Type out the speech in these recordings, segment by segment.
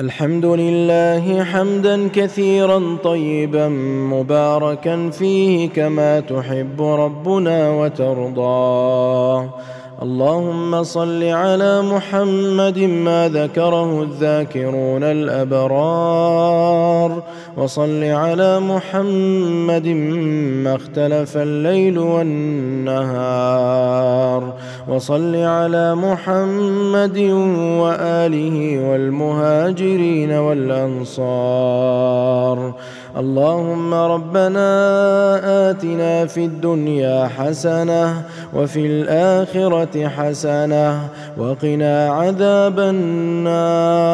الحمد لله حمدا كثيرا طيبا مباركا فيه كما تحب ربنا وترضى. اللهم صل على محمد ما ذكره الذاكرون الأبرار. وصل على محمد ما اختلف الليل والنهار. وصل على محمد وآله والمهاجرين والأنصار. اللهم ربنا آتنا في الدنيا حسنة وفي الآخرة حسنة وقنا عذاب النار.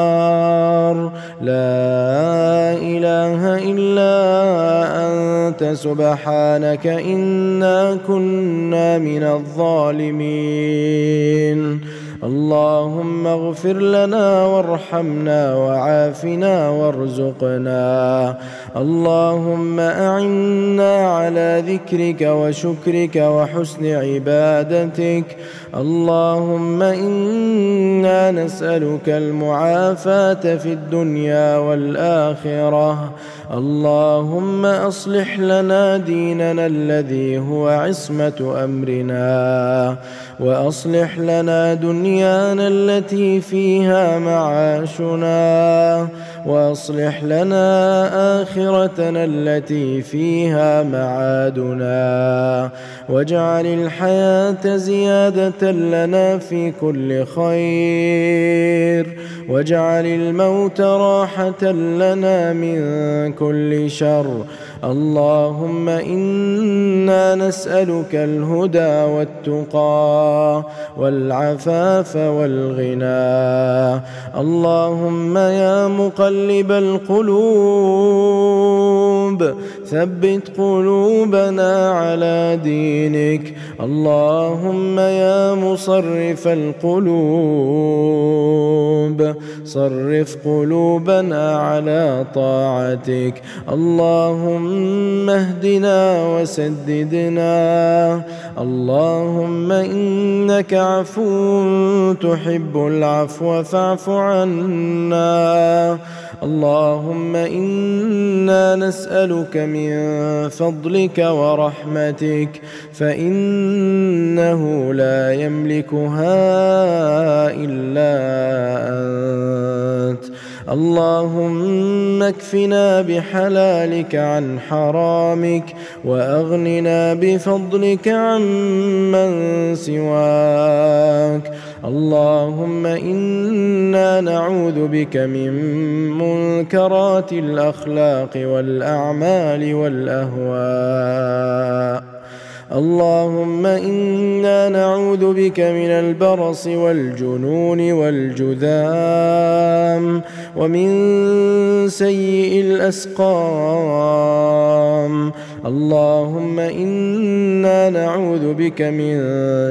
لا إله إلا أنت سبحانك إنا كنا من الظالمين. اللهم اغفر لنا وارحمنا وعافنا وارزقنا. اللهم أعنا على ذكرك وشكرك وحسن عبادتك. اللهم إنا نسألك المعافاة في الدنيا والآخرة. اللهم أصلح لنا ديننا الذي هو عصمة أمرنا. وأصلح لنا دنيانا التي فيها معاشنا. وأصلح لنا آخرتنا التي فيها معادنا واجعل الحياة زيادة لنا في كل خير واجعل الموت راحة لنا من كل شر. اللهم إنا نسألك الهدى والتقى والعفاف والغنى. اللهم يا مقلب القلوب. ثبت قلوبنا على دينك. اللهم يا مصرف القلوب. صرف قلوبنا على طاعتك. اللهم اهدنا وسددنا. اللهم إنك عفو تحب العفو فاعف عنا. اللهم إنا نسألك من فضلك ورحمتك فإنه لا يملكها إلا أنت. اللهم اكفنا بحلالك عن حرامك وأغننا بفضلك عمن سواك. اللهم إنا نعوذ بك من منكرات الأخلاق والأعمال والأهواء. اللهم إنا نعوذ بك من البرص والجنون والجذام ومن سيء الأسقام. اللهم إنا نعوذ بك من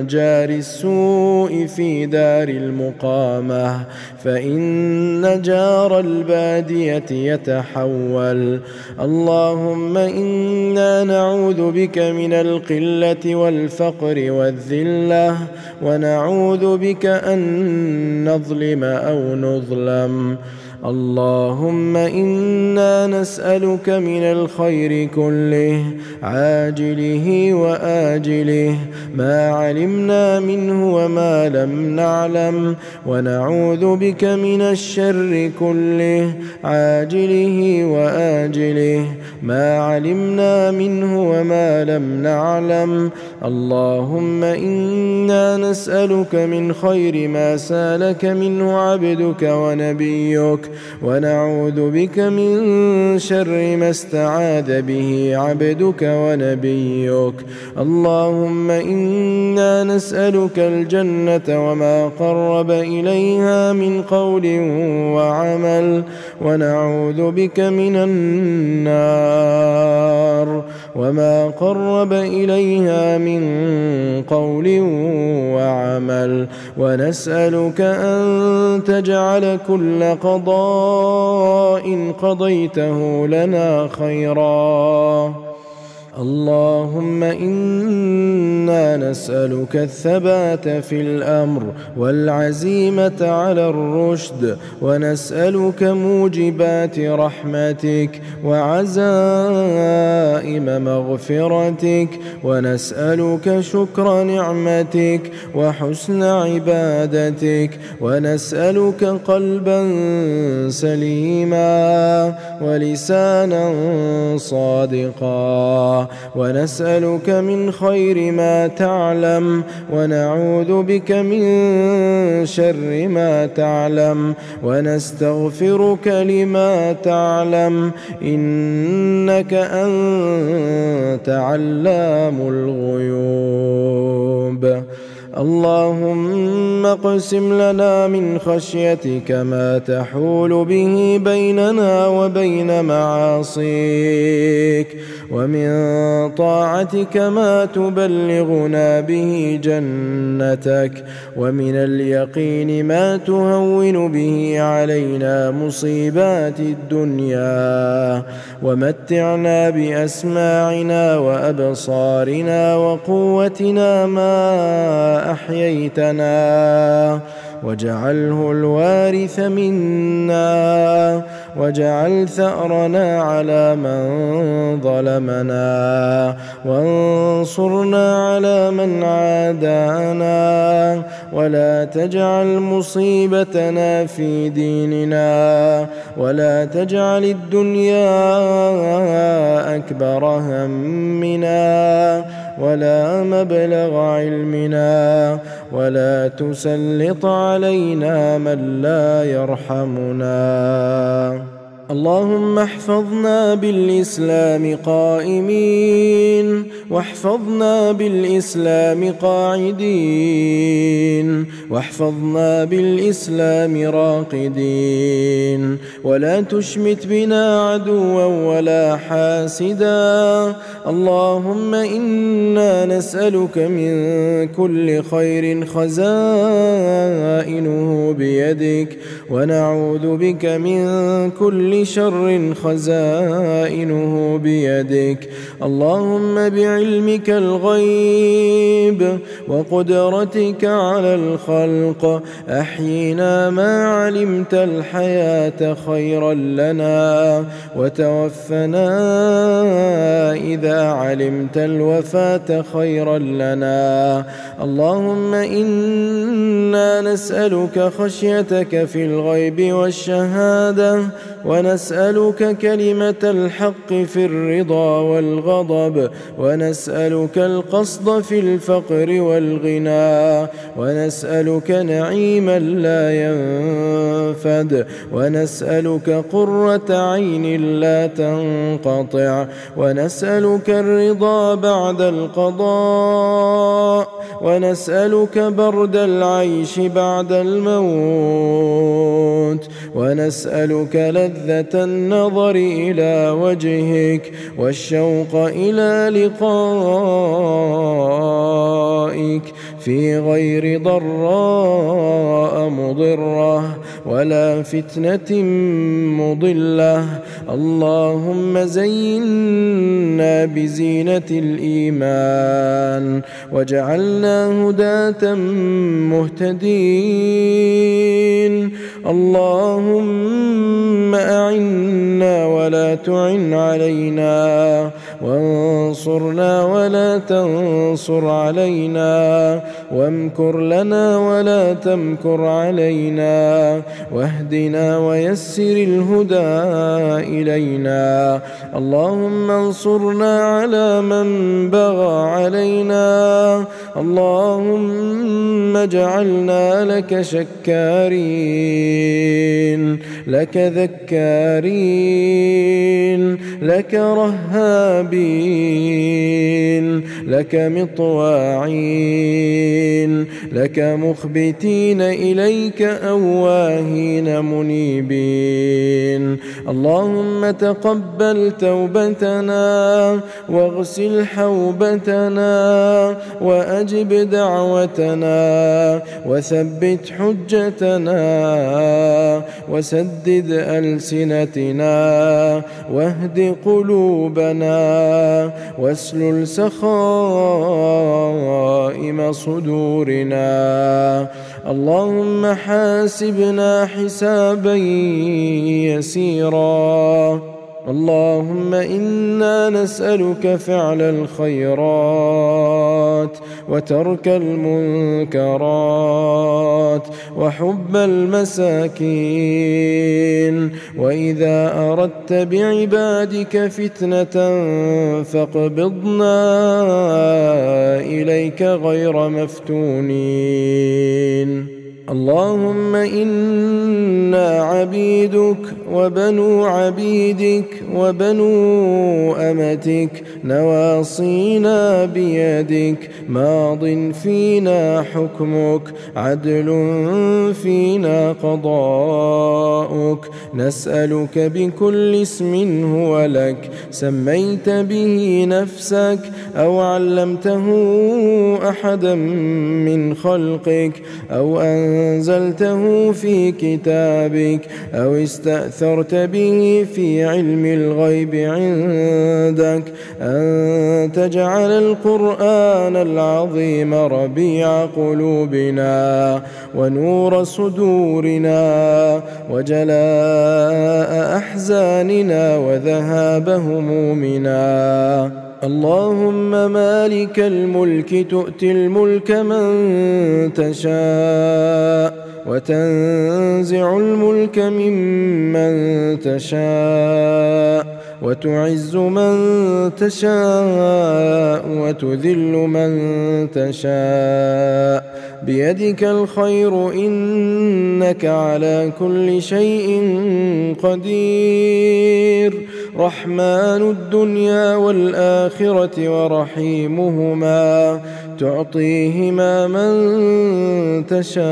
جار السوء في دار المقامة فإن جار البادية يتحول. اللهم إنا نعوذ بك من القلة والفقر والذلة ونعوذ بك أن نظلم أو نظلم. اللهم إنا نسألك من الخير كله عاجله وآجله ما علمنا منه وما لم نعلم ونعوذ بك من الشر كله عاجله وآجله ما علمنا منه وما لم نعلم اللهم إنا نسألك من خير ما سألك منه عبدك ونبيك ونعوذ بك من شر ما استعاذ به عبدك ونبيك. اللهم إنا نسألك الجنة وما قرب إليها من قول وعمل ونعوذ بك من النار. وما قرب اليها من قول وعمل ونسالك ان تجعل كل قضاء قضيته لنا خيرا اللهم إنا نسألك الثبات في الأمر والعزيمة على الرشد ونسألك موجبات رحمتك وعزائم مغفرتك ونسألك شكر نعمتك وحسن عبادتك ونسألك قلبا سليما ولسانا صادقا. ونسألك من خير ما تعلم ونعوذ بك من شر ما تعلم ونستغفرك لما تعلم إنك أنت علام الغيوب. اللهم اقسم لنا من خشيتك ما تحول به بيننا وبين معاصيك. ومن طاعتك ما تبلغنا به جنتك ومن اليقين ما تهون به علينا مصيبات الدنيا. ومتعنا بأسماعنا وأبصارنا وقوتنا ما أحييتنا واجعله الوارث منا. واجعل ثأرنا على من ظلمنا وانصرنا على من عادانا ولا تجعل مصيبتنا في ديننا ولا تجعل الدنيا أكبر همنا. ولا مبلغ علمنا ولا تسلط علينا من لا يرحمنا. اللهم احفظنا بالإسلام قائمين. واحفظنا بالإسلام قاعدين واحفظنا بالإسلام راقدين. ولا تشمت بنا عدوا ولا حاسدا. اللهم إنا نسألك من كل خير خزائنه بيدك ونعوذ بك من كل شر خزائنه بيدك. اللهم بعلمك الغيب وقدرتك على الخلق. أحينا ما علمت الحياة خيرا لنا وتوفنا إذا علمت الوفاة خيرا لنا. اللهم إنا نسألك خشيتك في الغيب والشهادة ونسألك كلمة الحق في الرضا والغضب ونسألك القصد في الفقر والغنى ونسألك نعيما لا ينفد ونسألك قرة عين لا تنقطع ونسألك الرضا بعد القضاء ونسألك برد العيش بعد الموت ونسألك لذة النظر إلى وجهك والشوق إلى لقائك في غير ضراء مضرة ولا فتنة مضلة. اللهم زينا بزينة الإيمان وجعلنا هداة مهتدين. اللهم أعنا ولا تعن علينا وانصرنا ولا تنصر علينا. وامكر لنا ولا تمكر علينا واهدنا ويسر الهدى إلينا اللهم انصرنا على من بغى علينا اللهم اجعلنا لك شكارين لك ذكارين لك رهابين لك مطواعين لك مخبتين إليك أواهين منيبين. اللهم تقبل توبتنا واغسل حوبتنا وأجب دعوتنا وثبت حجتنا وسدد ألسنتنا واهد قلوبنا واسلل سخائم صدورنا اللهم حاسبنا حسابا يسيرا. اللهم إنا نسألك فعل الخيرات وترك المنكرات وحب المساكين وإذا أردت بعبادك فتنة فاقبضنا إليك غير مفتونين. اللهم إنا عبيدك وبنو عبيدك وبنو أمتك نواصينا بيدك ماض فينا حكمك عدل فينا قضاؤك نسألك بكل اسم هو لك سميت به نفسك أو علمته أحدا من خلقك أو أنزلته في كتابك أو استاثرت به في علم الغيب عندك ان تجعل القران العظيم ربيع قلوبنا ونور صدورنا وجلاء احزاننا وذهاب همومنا اللهم مالك الملك تؤتي الملك من تشاء وتنزع الملك ممن تشاء وتعز من تشاء وتذل من تشاء. بيدك الخير إنك على كل شيء قدير. رحمن الدنيا والآخرة ورحيمهما. تعطيهما من تشاء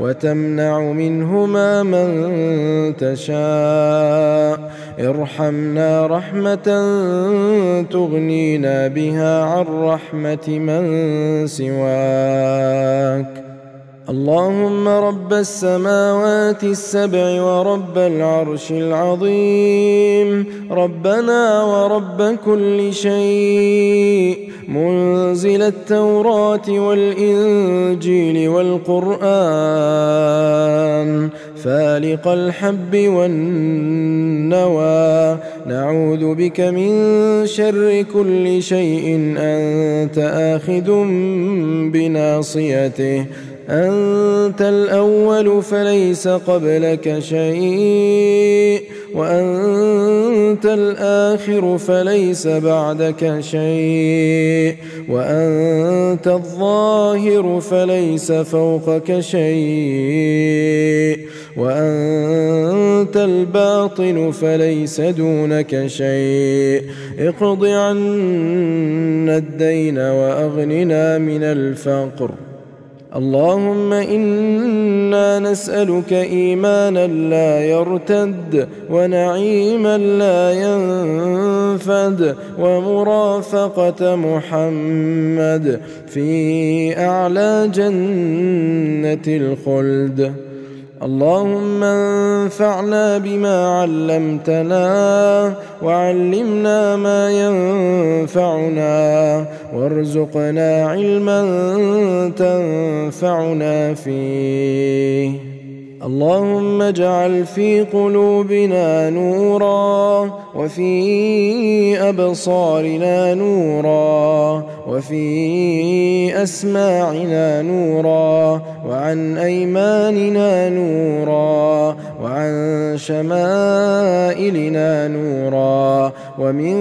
وتمنع منهما من تشاء. ارحمنا رحمة تغنينا بها عن رحمة من سواك. اللهم رب السماوات السبع ورب العرش العظيم. ربنا ورب كل شيء. منزل التوراة والإنجيل والقرآن. فالق الحب والنوى. نعوذ بك من شر كل شيء. أنت آخذ بناصيته. أنت الأول فليس قبلك شيء وأنت الآخر فليس بعدك شيء وأنت الظاهر فليس فوقك شيء وأنت الباطن فليس دونك شيء. اقض عنا الدين وأغننا من الفقر. اللهم إنا نسألك إيمانا لا يرتد ونعيما لا ينفد ومرافقة محمد في أعلى جنة الخلد. اللهم انفعنا بما علمتنا وعلمنا ما ينفعنا وارزقنا علما تنفعنا فيه. اللهم اجعل في قلوبنا نورا وفي أبصارنا نورا وفي أسماعنا نورا وعن أيماننا نورا وعن شمائلنا نورا ومن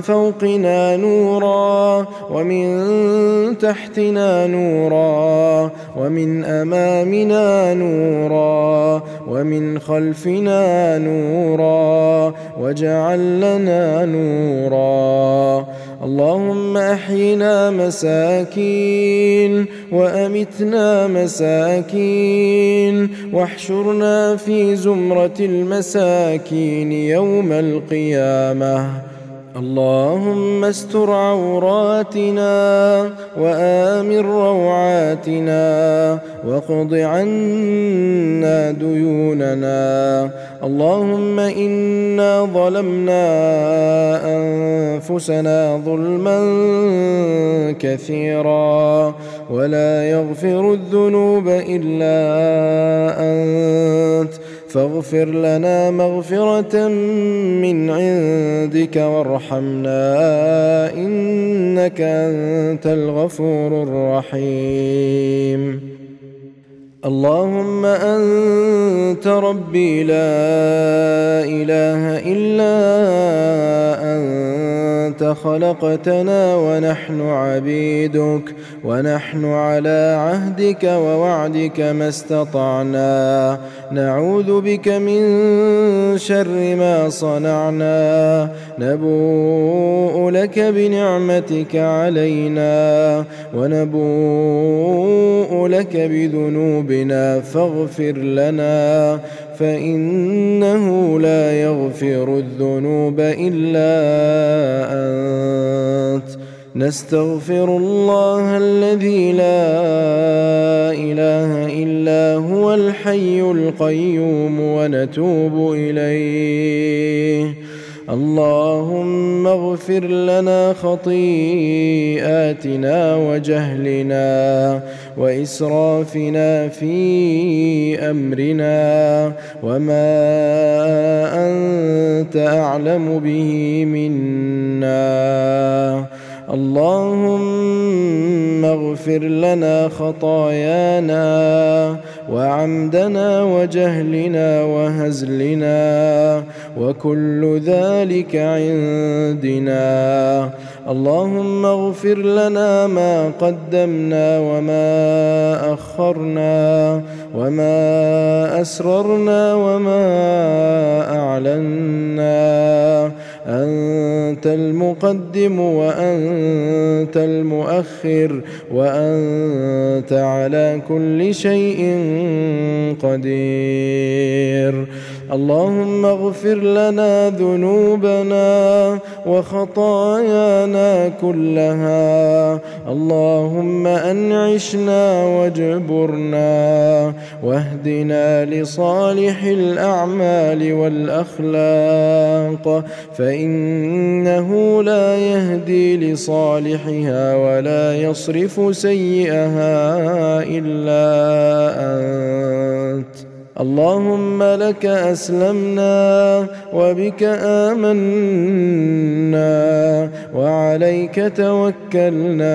فوقنا نورا ومن تحتنا نورا ومن أمامنا نورا ومن خلفنا نورا واجعل لنا نورا اللهم أحينا مساكين وأمتنا مساكين واحشرنا في زمرة المساكين يوم القيامة اللهم استر عوراتنا وآمن روعاتنا واقض عنا ديوننا. اللهم إنا ظلمنا أنفسنا ظلما كثيرا ولا يغفر الذنوب إلا أنت. فاغفر لنا مغفرة من عندك وارحمنا إنك أنت الغفور الرحيم. اللهم أنت ربي لا إله إلا أنت خلقتنا ونحن عبيدك ونحن على عهدك ووعدك ما استطعنا. نعوذ بك من شر ما صنعنا. نبوء لك بنعمتك علينا. ونبوء لك بذنوبنا فاغفر لنا. فإنه لا يغفر الذنوب إلا أنت. نستغفر الله الذي لا إله إلا هو الحي القيوم ونتوب إليه. اللهم اغفر لنا خطيئاتنا وجهلنا وإسرافنا في أمرنا وما أنت أعلم به منا. اللهم اغفر لنا خطايانا وعمدنا وجهلنا وهزلنا وكل ذلك عندنا. اللهم اغفر لنا ما قدمنا وما أخرنا وما أسررنا وما أعلنا. أنت المقدم وأنت المؤخر وأنت على كل شيء قدير. اللهم اغفر لنا ذنوبنا وخطايانا كلها. اللهم أنعشنا واجبرنا. واهدنا لصالح الأعمال والأخلاق. فإنه لا يهدي لصالحها ولا يصرف سيئها إلا أنت. اللهم لك أسلمنا وبك آمنا وعليك توكلنا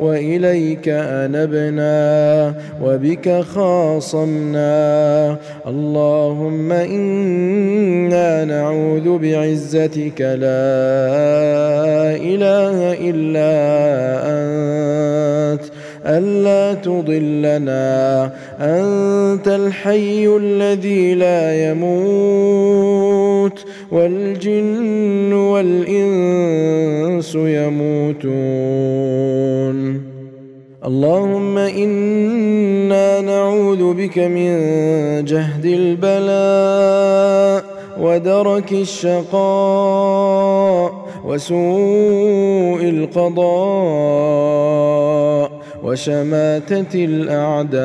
وإليك أنبنا وبك خاصمنا. اللهم إنا نعوذ بعزتك. لا إله إلا أنت. ألا تضلنا. أنت الحي الذي لا يموت والجن والإنس يموتون. اللهم إنا نعوذ بك من جهد البلاء ودرك الشقاء وسوء القضاء. وشماتة الأعداء.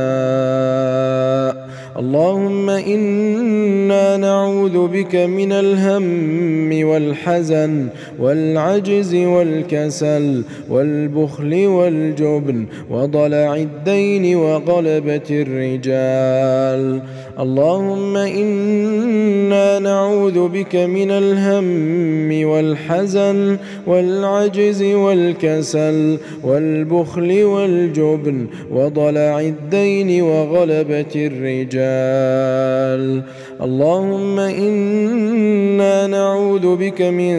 اللهم إنا نعوذ بك من الهم والحزن والعجز والكسل والبخل والجبن وضلع الدين وغلبة الرجال. اللهم إنا نعوذ بك من الهم والحزن والعجز والكسل والبخل والجبن وضلع الدين وغلبة الرجال اللهم إنا نعوذ بك من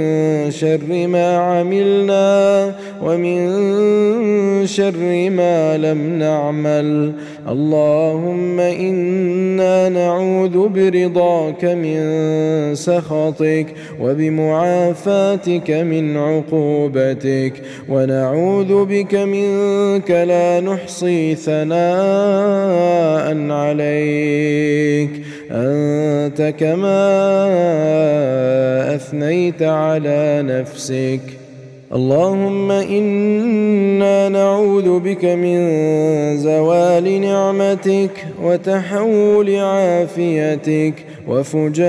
شر ما عملنا ومن شر ما لم نعمل. اللهم إنا نعوذ برضاك من سخطك وبمعافاتك من عقوبتك. ونعوذ بك منك لا نحصي ثناء عليك. أنت كما أثنيت على نفسك. اللهم إنا نعوذ بك من زوال نعمتك وتحول عافيتك. وفجاءة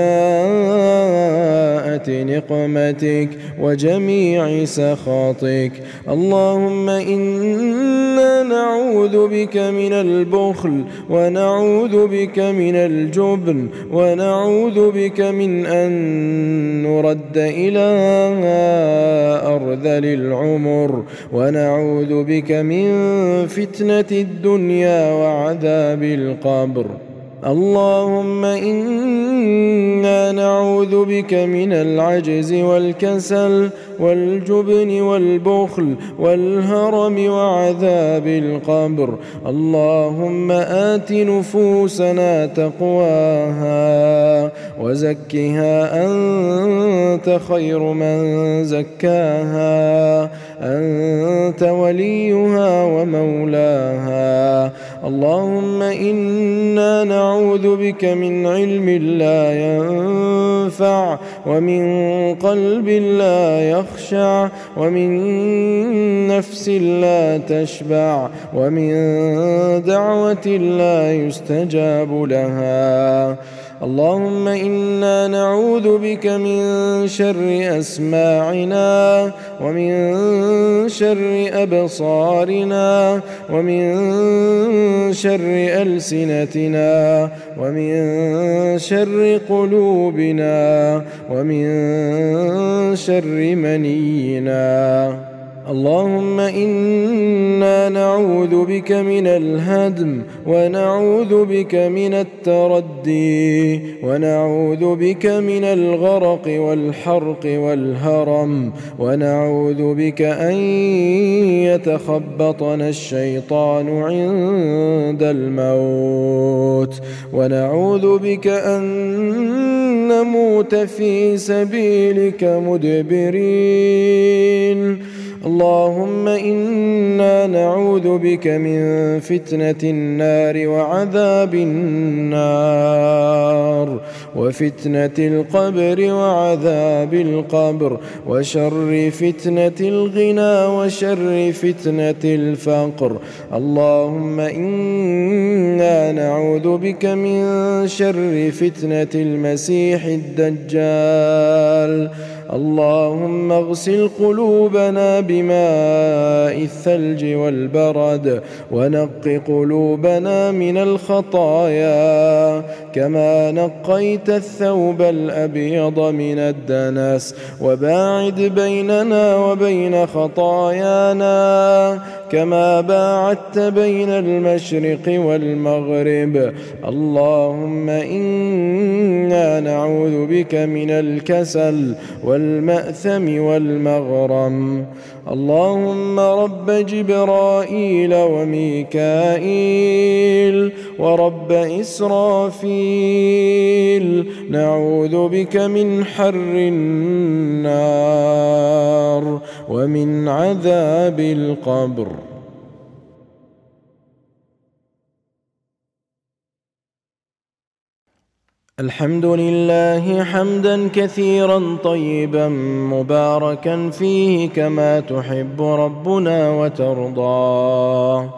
نقمتك وجميع سخطك. اللهم إنا نعوذ بك من البخل ونعوذ بك من الجبن ونعوذ بك من أن نرد إلى أرذل العمر ونعوذ بك من فتنة الدنيا وعذاب القبر. اللهم إنا نعوذ بك من العجز والكسل والجبن والبخل والهرم وعذاب القبر. اللهم آت نفوسنا تقواها وزكها أنت خير من زكاها. أنت وليها ومولاها. اللهم إنا نعوذ بك من علم لا ينفع ومن قلب لا يخشع ومن نفس لا تشبع ومن دعوة لا يستجاب لها. اللهم إنا نعوذ بك من شر أسماعنا ومن شر أبصارنا ومن شر ألسنتنا ومن شر قلوبنا ومن شر منينا اللهم إنا نعوذ بك من الهدم ونعوذ بك من التردي ونعوذ بك من الغرق والحرق والهرم ونعوذ بك أن يتخبطنا الشيطان عند الموت ونعوذ بك أن نموت في سبيلك مدبرين. اللهم إنا نعوذ بك من فتنة النار وعذاب النار وفتنة القبر وعذاب القبر وشر فتنة الغنى وشر فتنة الفقر اللهم إنا نعوذ بك من شر فتنة المسيح الدجال اللهم اغسل قلوبنا بماء الثلج والبرد ونق قلوبنا من الخطايا كما نقيت الثوب الأبيض من الدنس وباعد بيننا وبين خطايانا كما باعدت بين المشرق والمغرب. اللهم إنا نعوذ بك من الكسل والمأثم والمغرم. اللهم رب جبرائيل وميكائيل ورب إسرافيل. نعوذ بك من حر النار ومن عذاب القبر. الحمد لله حمدا كثيرا طيبا مباركا فيه كما تحب ربنا وترضى.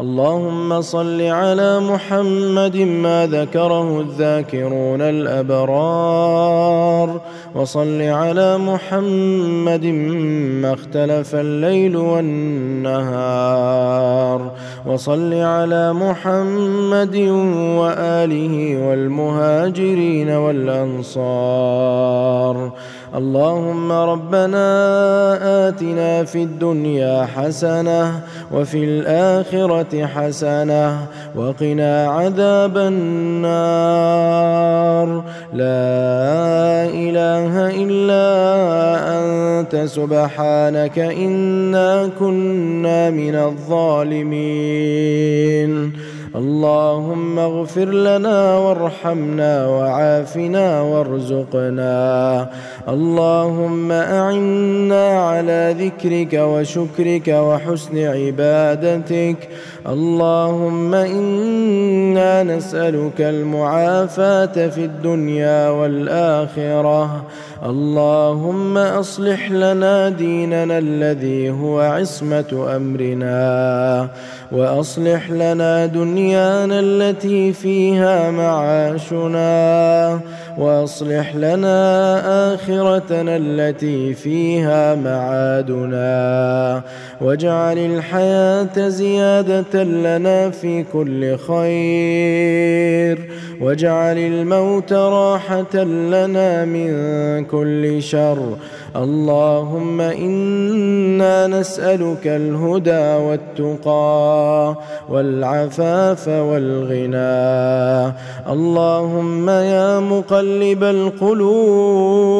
اللهم صل على محمد ما ذكره الذاكرون الأبرار وصل على محمد ما اختلف الليل والنهار. وصل على محمد وآله والمهاجرين والأنصار. اللهم ربنا آتنا في الدنيا حسنة وفي الآخرة حسنة وقنا عذاب النار. لا إله إلا أنت. سبحانك إنا كنا من الظالمين. اللهم اغفر لنا وارحمنا وعافنا وارزقنا. اللهم أعنا على ذكرك وشكرك وحسن عبادتك. اللهم إنا نسألك المعافاة في الدنيا والآخرة. اللهم أصلح لنا ديننا الذي هو عصمة أمرنا وأصلح لنا دنيانا التي فيها معاشنا وأصلح لنا آخرتنا التي فيها معادنا. واجعل الحياة زيادة لنا في كل خير. واجعل الموت راحة لنا من كل شر. اللهم إنا نسألك الهدى والتقى والعفاف والغنى. اللهم يا مقلب القلوب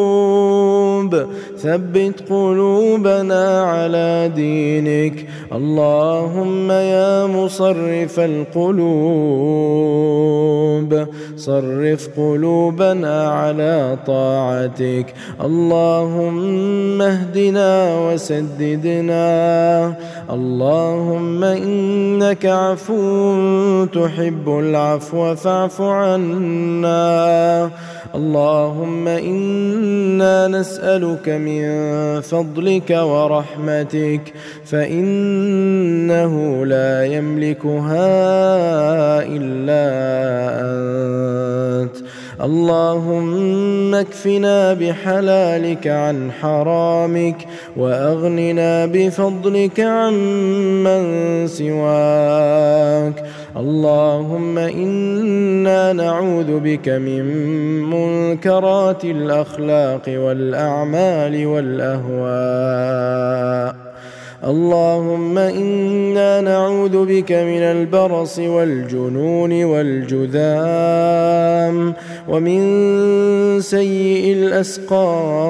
ثبت قلوبنا على دينك. اللهم يا مصرف القلوب. صرف قلوبنا على طاعتك. اللهم اهدنا وسددنا. اللهم إنك عفو تحب العفو فاعف عنا. اللهم إنا نسألك من فضلك ورحمتك فإنه لا يملكها إلا أنت. اللهم اكفنا بحلالك عن حرامك وأغننا بفضلك عمن سواك. اللهم نعوذ بك من منكرات الأخلاق والأعمال والأهواء. اللهم إنا نعوذ بك من البرص والجنون والجذام ومن سيء الأسقام.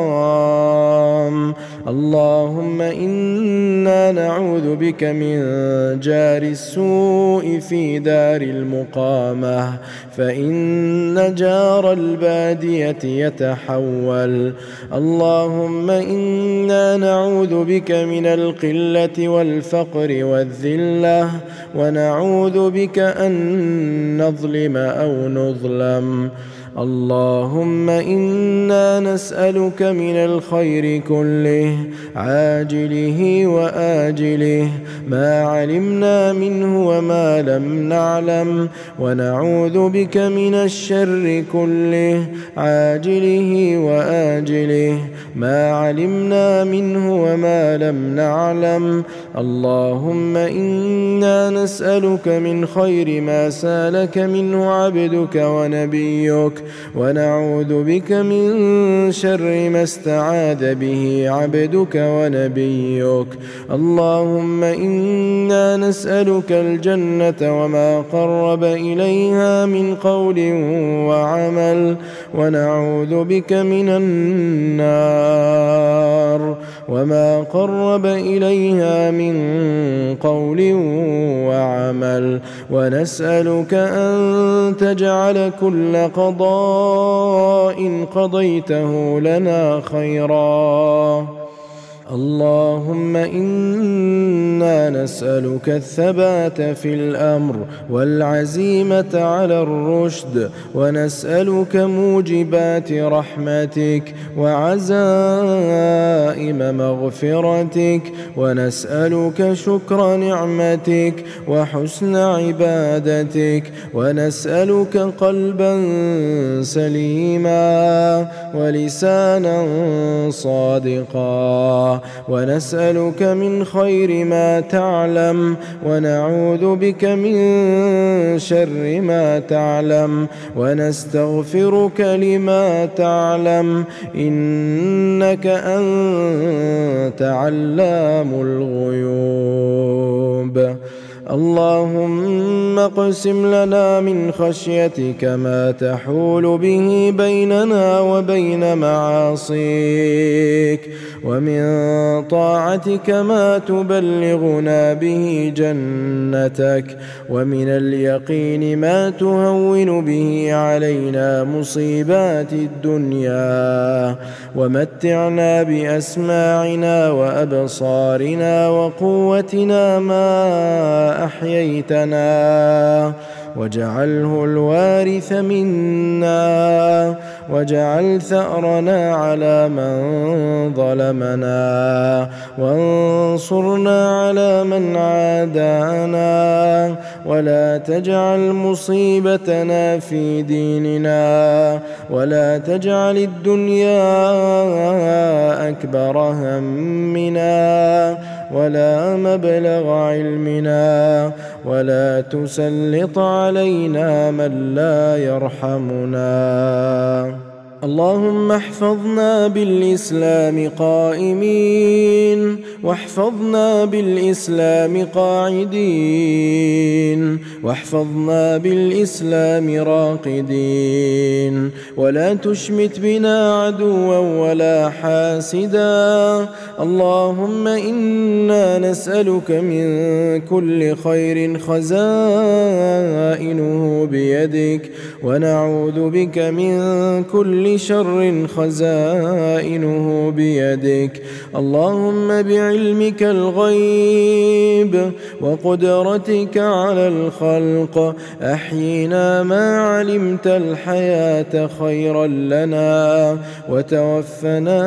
اللهم إنا نعوذ بك من جار السوء في دار المقامة فإن جار البادية يتحول. اللهم إنا نعوذ بك من القلة والفقر والذلة ونعوذ بك أن نظلم أو نظلم. اللهم إنا نسألك من الخير كله عاجله وآجله ما علمنا منه وما لم نعلم ونعوذ بك من الشر كله عاجله وآجله ما علمنا منه وما لم نعلم اللهم إنا نسألك من خير ما سألك منه عبدك ونبيك ونعوذ بك من شر ما استعاذ به عبدك ونبيك. اللهم إنا نسألك الجنة وما قرب إليها من قول وعمل ونعوذ بك من النار. وما قرب اليها من قول وعمل ونسالك ان تجعل كل قضاء قضيته لنا خيرا اللهم إنا نسألك الثبات في الأمر والعزيمة على الرشد ونسألك موجبات رحمتك وعزائم مغفرتك ونسألك شكر نعمتك وحسن عبادتك ونسألك قلبا سليما ولسانا صادقا. ونسألك من خير ما تعلم ونعوذ بك من شر ما تعلم ونستغفرك لما تعلم إنك أنت علام الغيوب. اللهم اقسم لنا من خشيتك ما تحول به بيننا وبين معاصيك. ومن طاعتك ما تبلغنا به جنتك ومن اليقين ما تهون به علينا مصيبات الدنيا. ومتعنا بأسماعنا وأبصارنا وقوتنا ما أحييتنا واجعله الوارث منا. واجعل ثأرنا على من ظلمنا وانصرنا على من عادانا ولا تجعل مصيبتنا في ديننا ولا تجعل الدنيا أكبر همنا. ولا مبلغ علمنا ولا تسلط علينا من لا يرحمنا. اللهم احفظنا بالإسلام قائمين واحفظنا بالإسلام قاعدين واحفظنا بالإسلام راقدين. ولا تشمت بنا عدوا ولا حاسدا. اللهم إنا نسألك من كل خير خزائنه بيدك. ونعوذ بك من كل شر خزائنه بيدك. اللهم بعلمك الغيب وقدرتك على الخلق. أحينا ما علمت الحياة خيرا لنا وتوفنا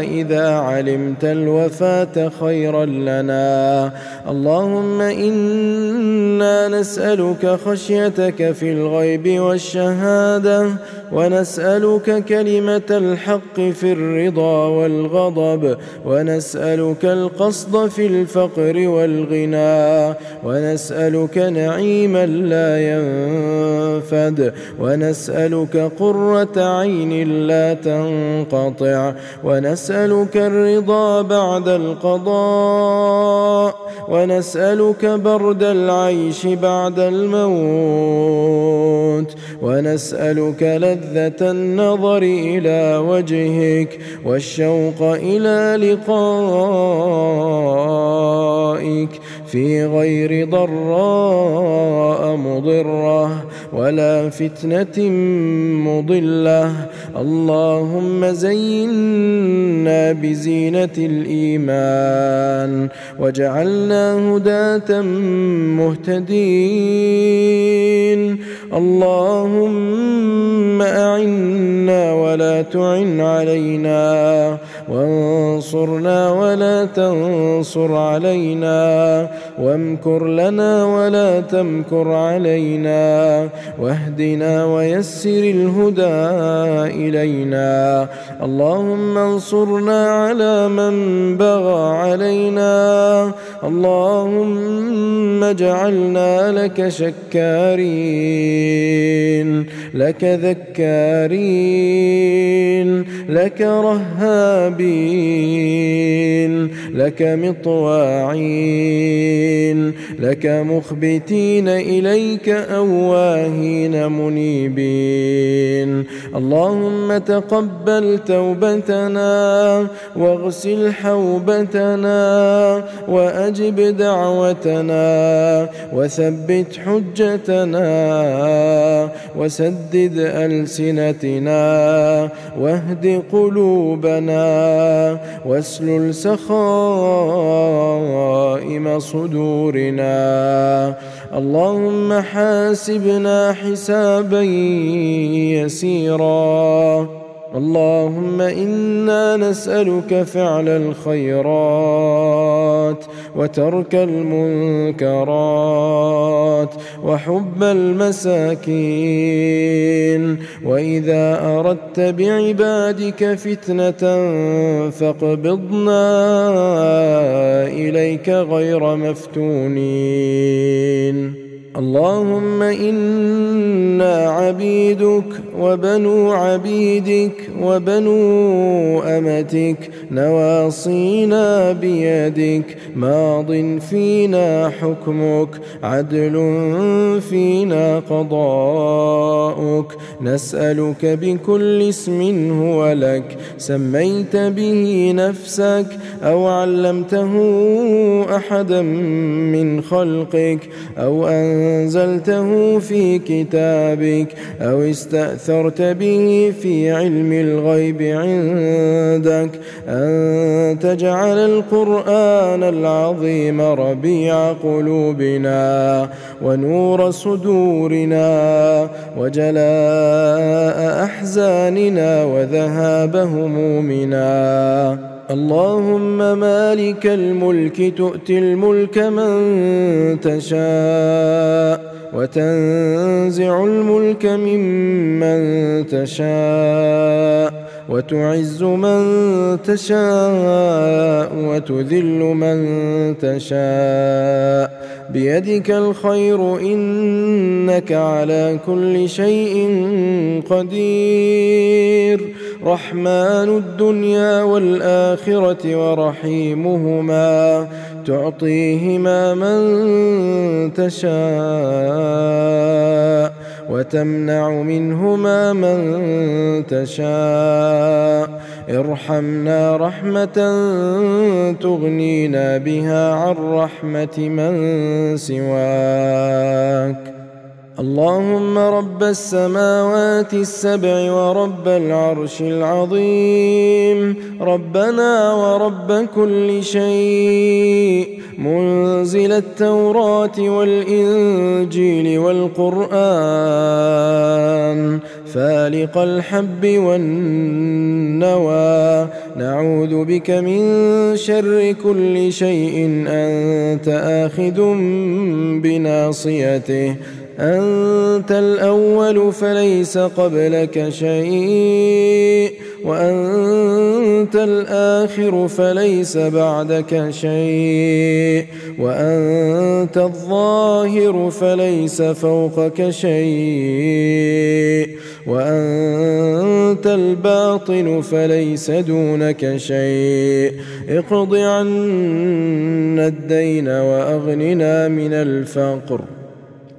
إذا علمت الوفاة خيرا لنا. اللهم إنا نسألك خشيتك في الغيب والشهادة ونسألك كلمة الحق في الرضا والغضب ونسألك القصد في الفقر والغنى ونسألك نعيما لا ينفد ونسألك قرة عين لا تنقطع ونسألك الرضا بعد القضاء ونسألك برد العيش بعد الموت. ونسألك لذة النظر إلى وجهك والشوق إلى لقائك في غير ضراء مضرة ولا فتنة مضلة. اللهم زينا بزينة الإيمان وجعلنا هداة مهتدين. اللهم أعنا ولا تعن علينا وانصرنا ولا تنصر علينا. وامكر لنا ولا تمكر علينا واهدنا ويسر الهدى إلينا اللهم انصرنا على من بغى علينا اللهم اجعلنا لك شكارين لك ذكارين لك رهابين لك مطواعين لك مخبتين إليك أواهين منيبين. اللهم تقبل توبتنا واغسل حوبتنا وأجب دعوتنا وثبت حجتنا وسدد ألسنتنا واهد قلوبنا واسلل سخائم صدورنا. اللهم حاسبنا حسابا يسيرا. اللهم إنا نسألك فعل الخيرات وترك المنكرات وحب المساكين وإذا أردت بعبادك فتنة فاقبضنا إليك غير مفتونين اللهم إنا عبيدك وبنو عبيدك وبنو أمتك نواصينا بيدك ماض فينا حكمك عدل فينا قضاؤك نسألك بكل اسم هو لك سميت به نفسك أو علمته أحدا من خلقك أو أنزلته في كتابك أو استأثرت به في علم الغيب عندك أن تجعل القرآن العظيم ربيع قلوبنا ونور صدورنا وجلاء أحزاننا وذهاب همومنا اللهم مالك الملك تؤتي الملك من تشاء وتنزع الملك ممن تشاء وتعز من تشاء وتذل من تشاء. بيدك الخير إنك على كل شيء قدير. رحمن الدنيا والآخرة ورحيمهما تعطيهما من تشاء وتمنع منهما من تشاء. ارحمنا رحمة تغنينا بها عن رحمة من سواك. اللهم رب السماوات السبع ورب العرش العظيم. ربنا ورب كل شيء. منزل التوراة والإنجيل والقرآن. فالق الحب والنوى. نعوذ بك من شر كل شيء. أنت آخذ بناصيته. أنت الأول فليس قبلك شيء وأنت الآخر فليس بعدك شيء وأنت الظاهر فليس فوقك شيء وأنت الباطن فليس دونك شيء. اقض عنا الدين وأغننا من الفقر.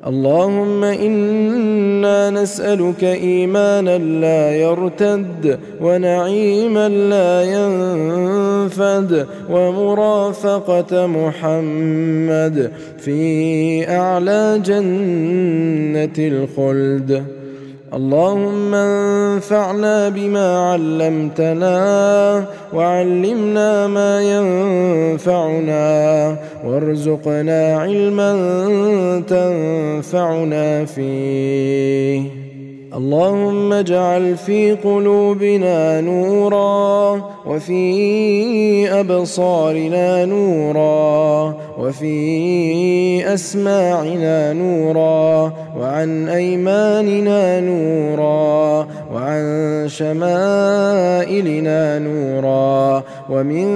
اللهم إنا نسألك إيمانا لا يرتد ونعيما لا ينفد ومرافقة محمد في أعلى جنة الخلد. اللهم انفعنا بما علمتنا وعلمنا ما ينفعنا وارزقنا علما تنفعنا فيه. اللهم اجعل في قلوبنا نورا وفي أبصارنا نورا وفي أسماعنا نورا وعن أيماننا نورا وعن شمائلنا نورا ومن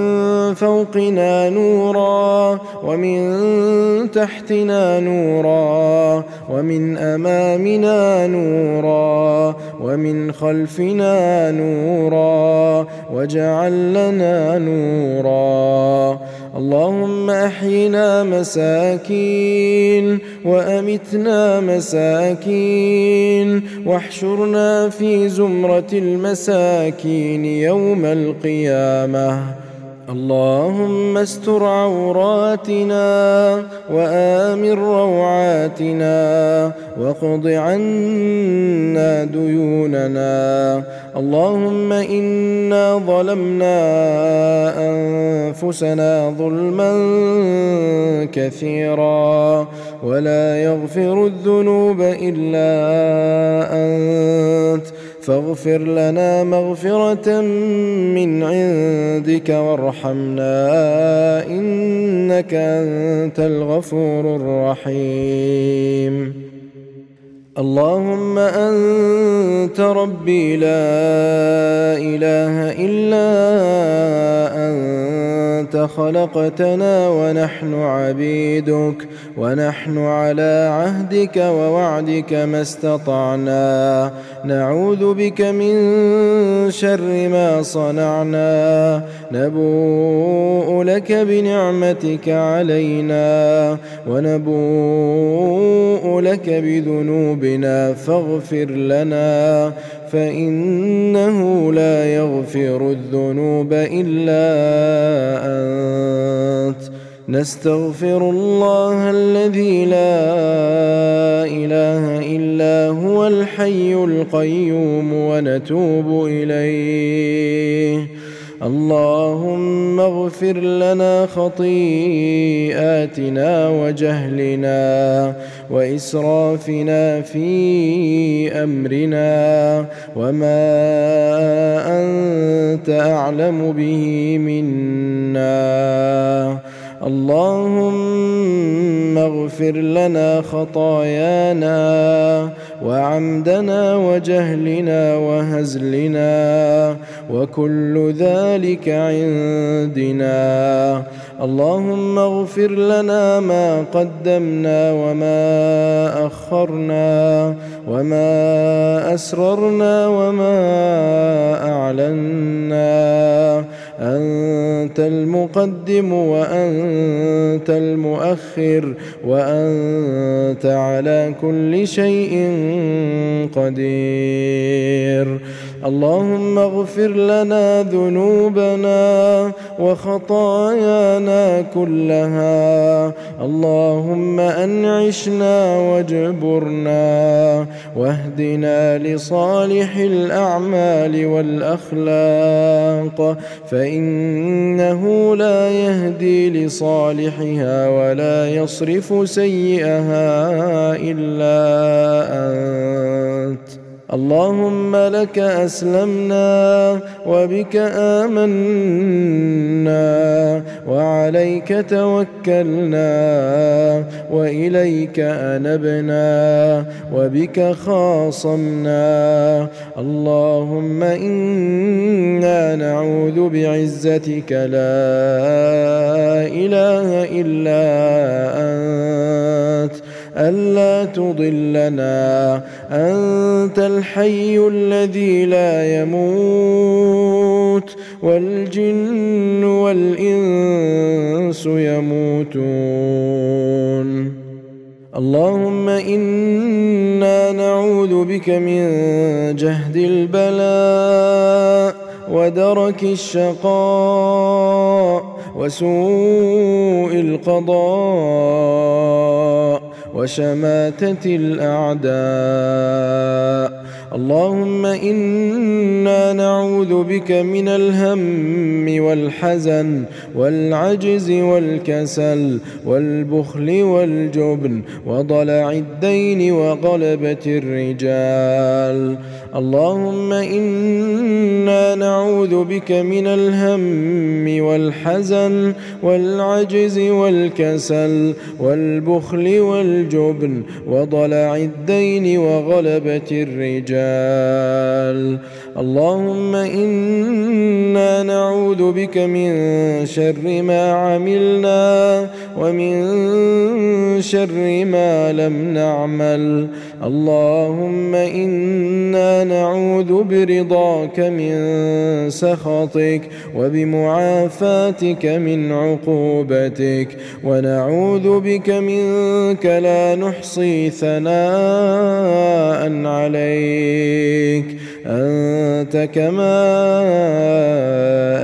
فوقنا نورا ومن تحتنا نورا ومن أمامنا نورا ومن خلفنا نورا واجعل لنا نورا اللهم أحينا مساكين وأمتنا مساكين واحشرنا في زمرة المساكين يوم القيامة اللهم استر عوراتنا وآمن روعاتنا وقض عنا ديوننا. اللهم إنا ظلمنا أنفسنا ظلما كثيرا ولا يغفر الذنوب إلا أنت. فاغفر لنا مغفرة من عندك وارحمنا إنك أنت الغفور الرحيم. اللهم أنت ربي لا إله إلا أنت. أنت خلقتنا ونحن عبيدك ونحن على عهدك ووعدك ما استطعنا. نعوذ بك من شر ما صنعنا. نبوء لك بنعمتك علينا. ونبوء لك بذنوبنا فاغفر لنا. فإنه لا يغفر الذنوب إلا أنت. نستغفر الله الذي لا إله إلا هو الحي القيوم ونتوب إليه. اللهم اغفر لنا خطيئاتنا وجهلنا وإسرافنا في أمرنا وما أنت أعلم به منا. اللهم اغفر لنا خطايانا وعمدنا وجهلنا وهزلنا وكل ذلك عندنا. اللهم اغفر لنا ما قدمنا وما أخرنا وما أسررنا وما أعلنا. أنت المقدم وأنت المؤخر وأنت على كل شيء قدير. اللهم اغفر لنا ذنوبنا وخطايانا كلها. اللهم أنعشنا واجبرنا واهدنا لصالح الأعمال والأخلاق فإنه لا يهدي لصالحها ولا يصرف سيئها إلا أنت. اللهم لك أسلمنا وبك آمنا وعليك توكلنا وإليك أنبنا وبك خاصمنا. اللهم إنا نعوذ بعزتك. لا إله إلا أنت. ألا تضلنا. أنت الحي الذي لا يموت والجن والإنس يموتون. اللهم إنا نعوذ بك من جهد البلاء ودرك الشقاء وسوء القضاء. وشماتة الأعداء. اللهم إنا نعوذ بك من الهم والحزن والعجز والكسل والبخل والجبن وضلع الدين وغلبة الرجال. اللهم إنا نعوذ بك من الهم والحزن والعجز والكسل والبخل والجبن وضلع الدين وغلبة الرجال. اللهم إنا نعوذ بك من شر ما عملنا ومن شر ما لم نعمل. اللهم إنا نعوذ برضاك من سخطك وبمعافاتك من عقوبتك ونعوذ بك منك لا نحصي ثناء عليك. أنت كما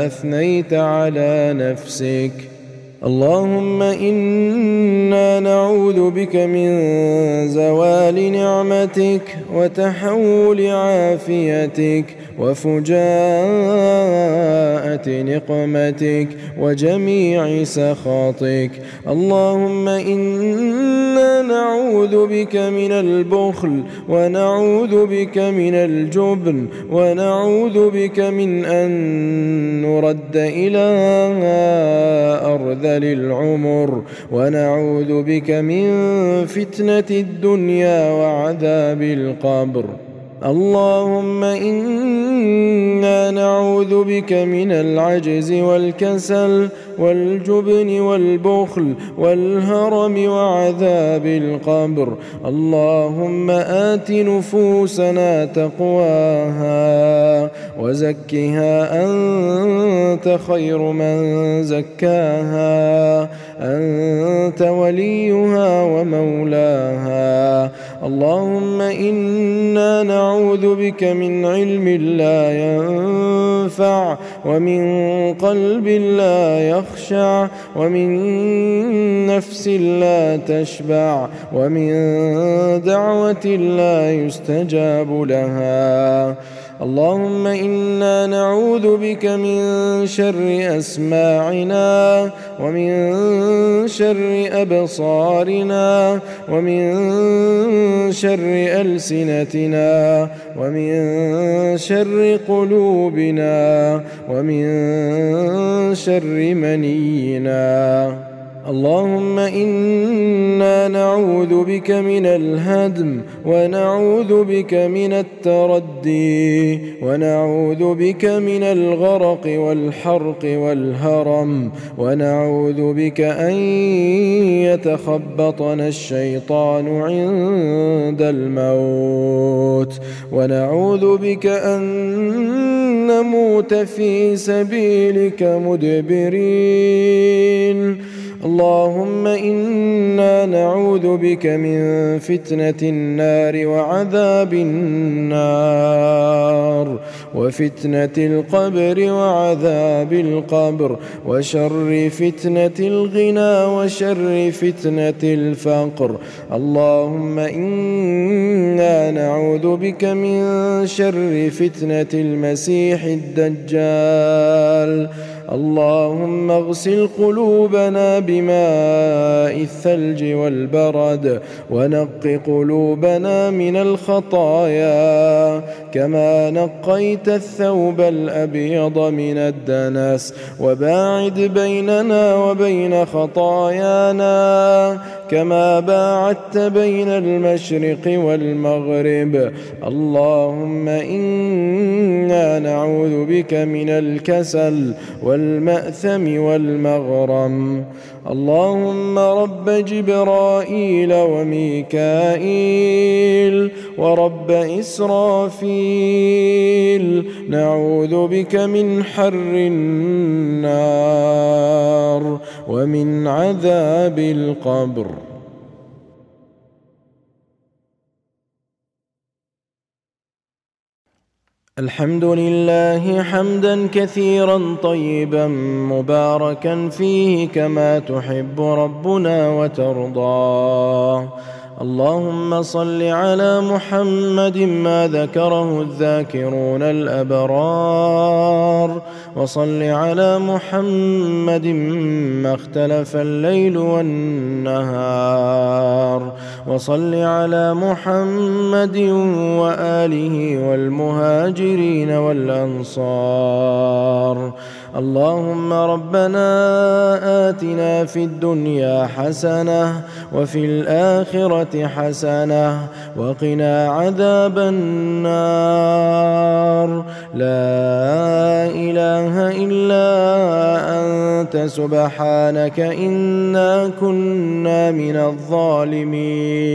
أثنيت على نفسك. اللهم إنا نعوذ بك من زوال نعمتك وتحول عافيتك وفجاءة نقمتك وجميع سخطك اللهم إنا نعوذ بك من البخل ونعوذ بك من الجبن ونعوذ بك من أن نرد إلى أرذل العمر ونعوذ بك من فتنة الدنيا وعذاب القبر. اللهم إنا نعوذ بك من العجز والكسل والجبن والبخل والهرم وعذاب القبر. اللهم آت نفوسنا تقواها وزكها أنت خير من زكاها. أنت وليها ومولاها. اللهم إنا نعوذ بك من علم لا ينفع ومن قلب لا يخشع ومن نفس لا تشبع ومن دعوة لا يستجاب لها. اللهم إنا نعوذ بك من شر أسماعنا ومن شر أبصارنا ومن شر ألسنتنا ومن شر قلوبنا ومن شر منينا اللهم إنا نعوذ بك من الهدم ونعوذ بك من التردي ونعوذ بك من الغرق والحرق والهرم ونعوذ بك أن يتخبطنا الشيطان عند الموت ونعوذ بك أن نموت في سبيلك مدبرين اللهم إنا نعوذ بك من فتنة النار وعذاب النار وفتنة القبر وعذاب القبر وشر فتنة الغنى وشر فتنة الفقر. اللهم إنا نعوذ بك من شر فتنة المسيح الدجال. اللهم اغسل قلوبنا بماء الثلج والبرد ونق قلوبنا من الخطايا كما نقيت الثوب الأبيض من الدنس وباعد بيننا وبين خطايانا كما باعدت بين المشرق والمغرب. اللهم إنا نعوذ بك من الكسل والمأثم والمغرم. اللهم رب جبرائيل وميكائيل ورب إسرافيل. نعوذ بك من حر النار ومن عذاب القبر. الحمد لله حمدا كثيرا طيبا مباركا فيه كما تحب ربنا وترضى. اللهم صل على محمد ما ذكره الذاكرون الأبرار. وصل على محمد ما اختلف الليل والنهار. وصل على محمد وآله والمهاجرين والأنصار. اللهم ربنا آتنا في الدنيا حسنة وفي الآخرة حسنة وقنا عذاب النار. لا إله إلا أنت سبحانك إنا كنا من الظالمين.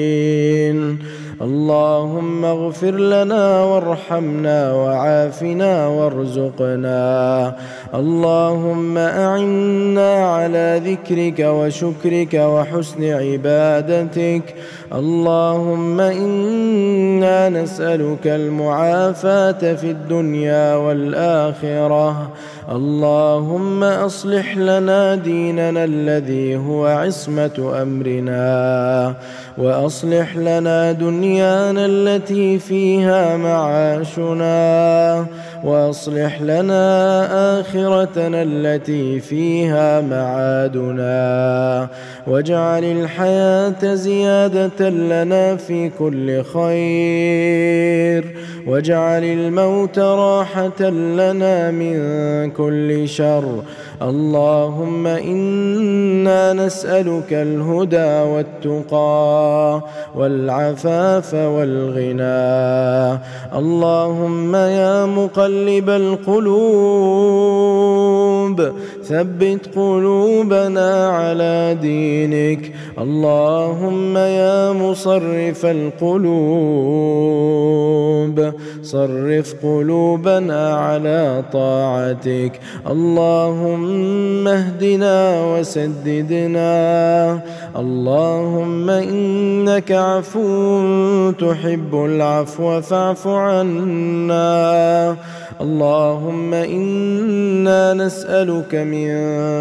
اللهم اغفر لنا وارحمنا وعافنا وارزقنا. اللهم أعنا على ذكرك وشكرك وحسن عبادتك. اللهم إنا نسألك المعافاة في الدنيا والآخرة. اللهم أصلح لنا ديننا الذي هو عصمة أمرنا. وأصلح لنا دنيانا التي فيها معاشنا وأصلح لنا آخرتنا التي فيها معادنا واجعل الحياة زيادة لنا في كل خير واجعل الموت راحة لنا من كل شر اللهم إنا نسألك الهدى والتقى والعفاف والغنى. اللهم يا مقلب القلوب ثبت قلوبنا على دينك. اللهم يا مصرف القلوب. صرف قلوبنا على طاعتك. اللهم اهدنا وسددنا. اللهم إنك عفو تحب العفو فاعف عنا. اللهم إنا نسألك من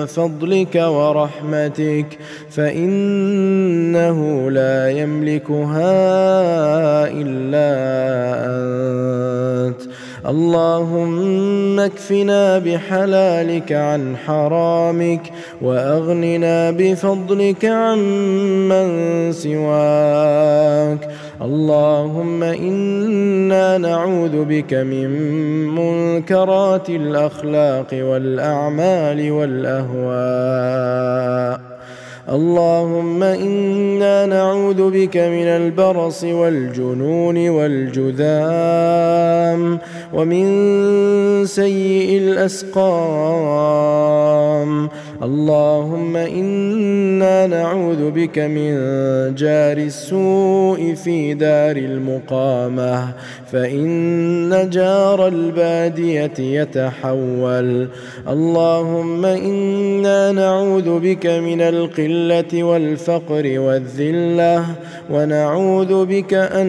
فضلك ورحمتك فإنه لا يملكها إلا أنت. اللهم اكفنا بحلالك عن حرامك وأغننا بفضلك عمن سواك. اللهم إنا نعوذ بك من منكرات الأخلاق والأعمال والأهواء. اللهم إنا نعوذ بك من البرص والجنون والجذام ومن سيء الأسقام. اللهم إنا نعوذ بك من جار السوء في دار المقامة فإن جار البادية يتحول. اللهم إنا نعوذ بك من القلة والفقر والذلة ونعوذ بك أن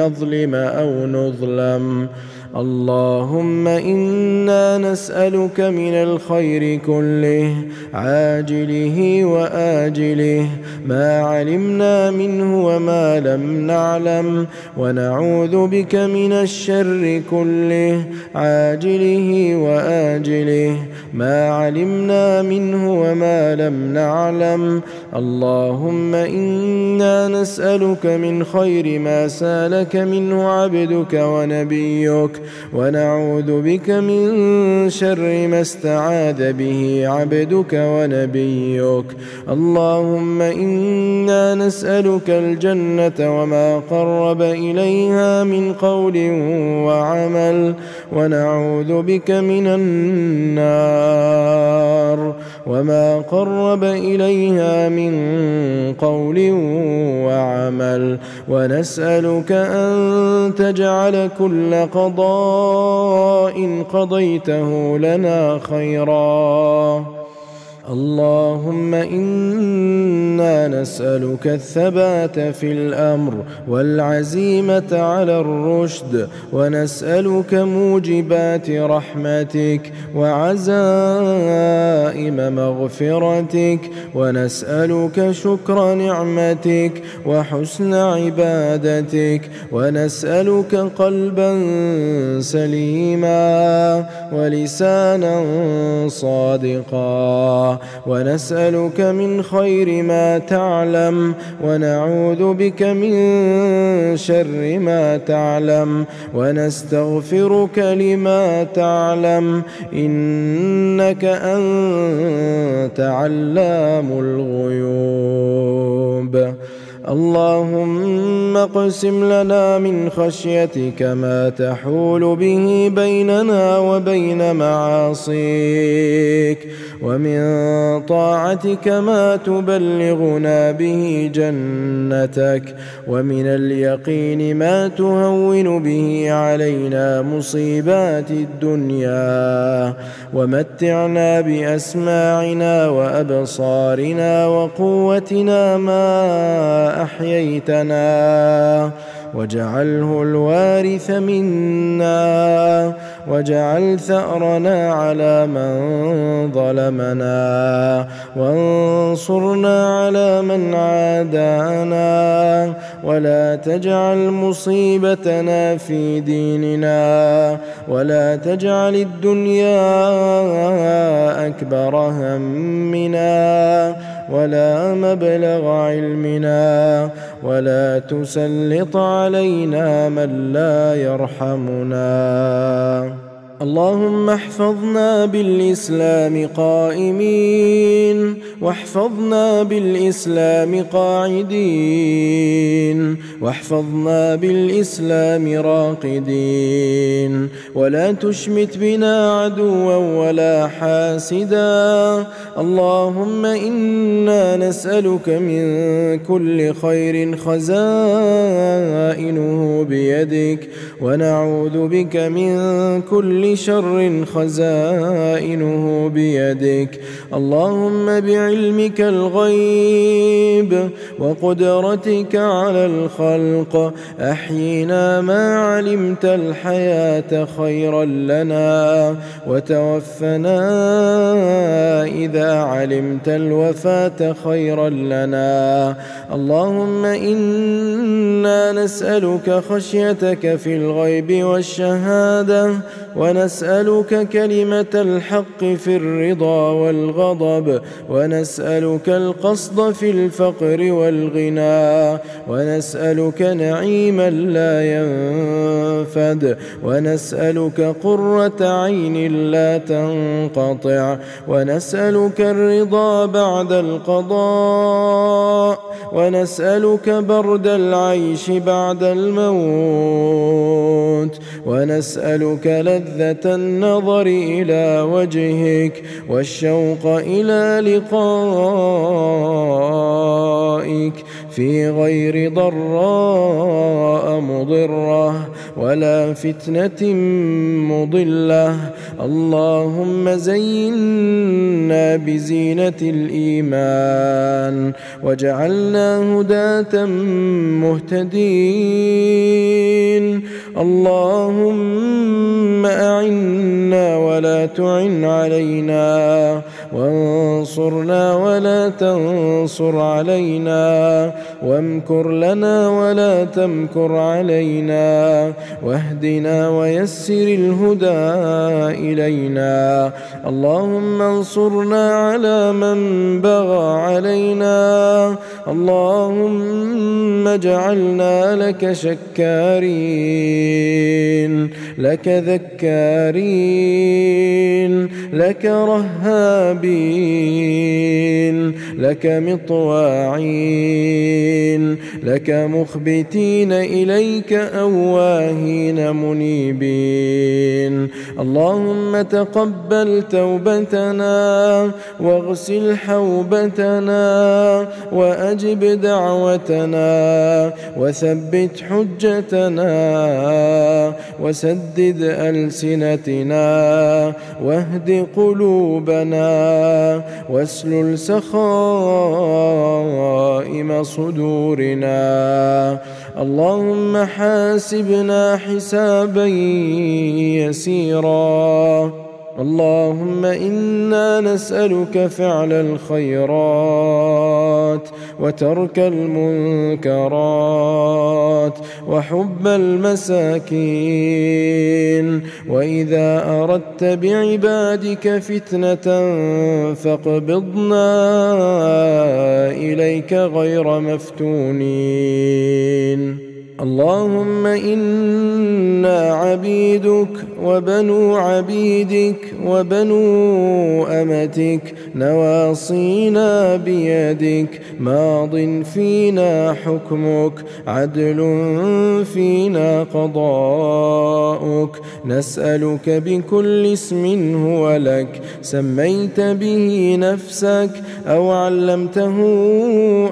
نظلم أو نظلم. اللهم إنا نسألك من الخير كله عاجله وآجله ما علمنا منه وما لم نعلم ونعوذ بك من الشر كله عاجله وآجله ما علمنا منه وما لم نعلم اللهم إنا نسألك من خير ما سالك منه عبدك ونبيك ونعوذ بك من شر ما استعاذ به عبدك ونبيك. اللهم إنا نسألك الجنة وما قرب إليها من قول وعمل ونعوذ بك من النار. وما قرب اليها من قول وعمل ونسالك ان تجعل كل قضاء قضيته لنا خيرا اللهم إنا نسألك الثبات في الأمر والعزيمة على الرشد ونسألك موجبات رحمتك وعزائم مغفرتك ونسألك شكر نعمتك وحسن عبادتك ونسألك قلبا سليما ولسانا صادقا. ونسألك من خير ما تعلم ونعوذ بك من شر ما تعلم ونستغفرك لما تعلم إنك أنت علام الغيوب. اللهم اقسم لنا من خشيتك ما تحول به بيننا وبين معاصيك ومن طاعتك ما تبلغنا به جنتك ومن اليقين ما تهون به علينا مصيبات الدنيا ومتعنا بأسماعنا وأبصارنا وقوتنا ما أحييتنا واجعله الوارث منا واجعل ثأرنا على من ظلمنا وانصرنا على من عادانا ولا تجعل مصيبتنا في ديننا ولا تجعل الدنيا أكبر همنا ولا مبلغ علمنا ولا تسلط علينا من لا يرحمنا. اللهم احفظنا بالإسلام قائمين. واحفظنا بالإسلام قاعدين واحفظنا بالإسلام راقدين. ولا تشمت بنا عدوا ولا حاسدا. اللهم إنا نسألك من كل خير خزائنه بيدك ونعوذ بك من كل شر خزائنه بيدك. اللهم بعلمك الغيب وقدرتك على الخلق. أحينا ما علمت الحياة خيرا لنا وتوفنا إذا علمت الوفاة خيرا لنا. اللهم إنا نسألك خشيتك في الغيب والشهادة ونسألك كلمة الحق في الرضا والغضب ونسألك القصد في الفقر والغنى ونسألك نعيما لا ينفد ونسألك قرة عين لا تنقطع ونسألك الرضا بعد القضاء ونسألك برد العيش بعد الموت ونسألك لذة النظر إلى وجهك والشوق إلى لقائك في غير ضراء مضرة ولا فتنة مضلة. اللهم زينا بزينة الإيمان وجعلنا هداة مهتدين. اللهم أعنا ولا تعن علينا وانصرنا ولا تنصر علينا. وامكر لنا ولا تمكر علينا واهدنا ويسر الهدى إلينا اللهم انصرنا على من بغى علينا اللهم اجعلنا لك شكارين لك ذكارين لك رهابين لك مطواعين لك مخبتين إليك أواهين منيبين. اللهم تقبل توبتنا واغسل حوبتنا وأجب دعوتنا وثبت حجتنا وسدد ألسنتنا واهد قلوبنا واسلل سخائم صدورنا اللهم حاسبنا حسابا يسيرا. اللهم إنا نسألك فعل الخيرات وترك المنكرات وحب المساكين وإذا أردت بعبادك فتنة فاقبضنا إليك غير مفتونين. اللهم إنا عبيدك وبنو عبيدك وبنو أمتك نواصينا بيدك ماض فينا حكمك عدل فينا قضاؤك نسألك بكل اسم هو لك سميت به نفسك أو علمته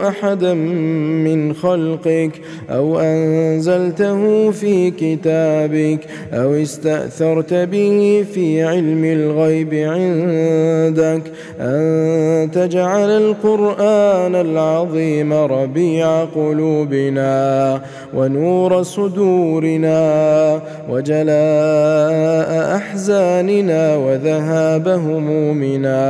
أحدا من خلقك أو أنزلته في كتابك أو استأثرت به في علم الغيب عندك أن تجعل القرآن العظيم ربيع قلوبنا ونور صدورنا وجلاء أحزاننا وذهاب همومنا.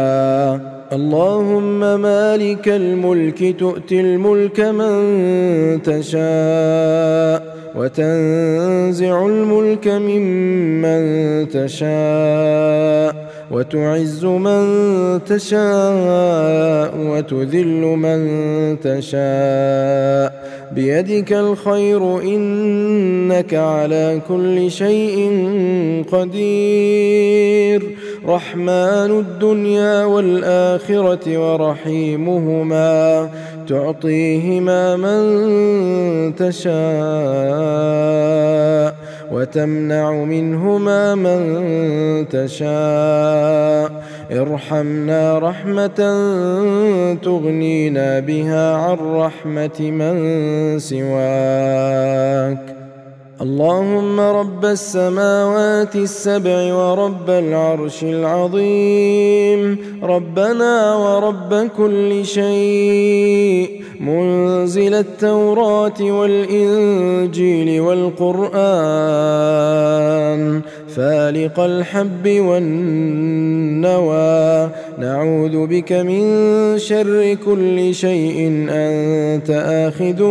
اللهم مالك الملك تؤتي الملك من تشاء. وتنزع الملك ممن تشاء وتعز من تشاء وتذل من تشاء. بيدك الخير إنك على كل شيء قدير. رحمن الدنيا والآخرة ورحيمهما. تعطيهما من تشاء وتمنع منهما من تشاء. ارحمنا رحمة تغنينا بها عن رحمة من سواك. اللهم رب السماوات السبع ورب العرش العظيم. ربنا ورب كل شيء. منزل التوراة والإنجيل والقرآن. فالق الحب والنوى. نعوذ بك من شر كل شيء. أنت آخذ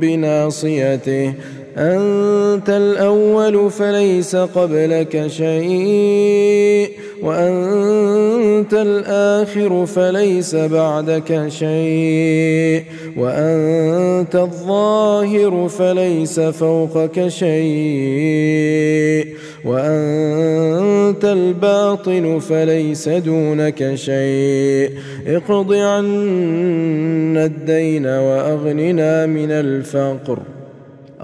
بناصيته. أنت الأول فليس قبلك شيء وأنت الآخر فليس بعدك شيء وأنت الظاهر فليس فوقك شيء وأنت الباطن فليس دونك شيء. اقض عنا الدين وأغننا من الفقر.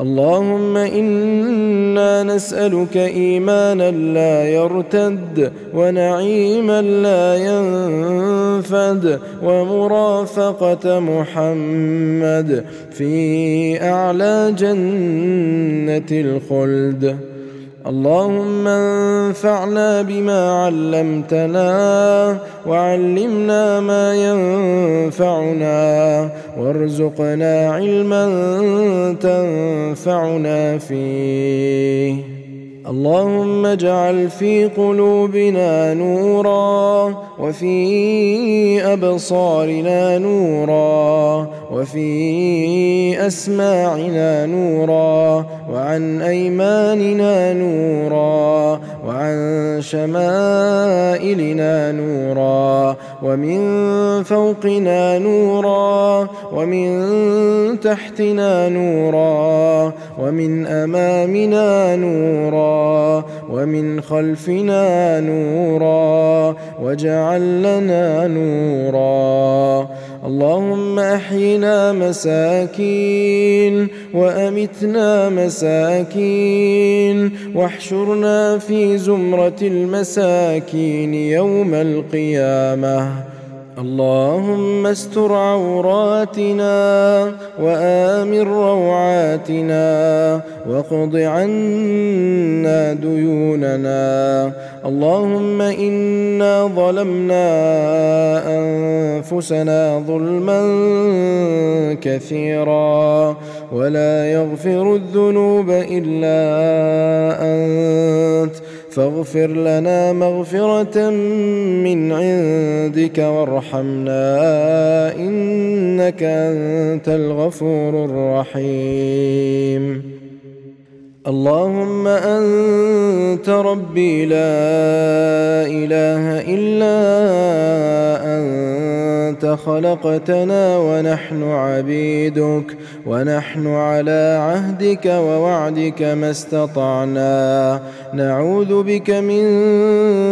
اللهم إنا نسألك إيمانا لا يرتد ونعيما لا ينفد ومرافقة محمد في أعلى جنة الخلد. اللهم انفعنا بما علمتنا وعلمنا ما ينفعنا وارزقنا علما تنفعنا فيه. اللهم اجعل في قلوبنا نورا وفي أبصارنا نورا وفي أسماعنا نورا وعن أيماننا نورا وعن شمائلنا نورا ومن فوقنا نورا ومن تحتنا نورا ومن أمامنا نورا ومن خلفنا نورا واجعل لنا نورا اللهم أحينا مساكين وأمتنا مساكين واحشرنا في زمرة المساكين يوم القيامة اللهم استر عوراتنا وآمن روعاتنا واقض عنا ديوننا. اللهم إنا ظلمنا أنفسنا ظلما كثيرا ولا يغفر الذنوب إلا أنت. فاغفر لنا مغفرة من عندك وارحمنا إنك أنت الغفور الرحيم. اللهم أنت ربي لا إله إلا أنت خلقتنا ونحن عبيدك ونحن على عهدك ووعدك ما استطعنا. نعوذ بك من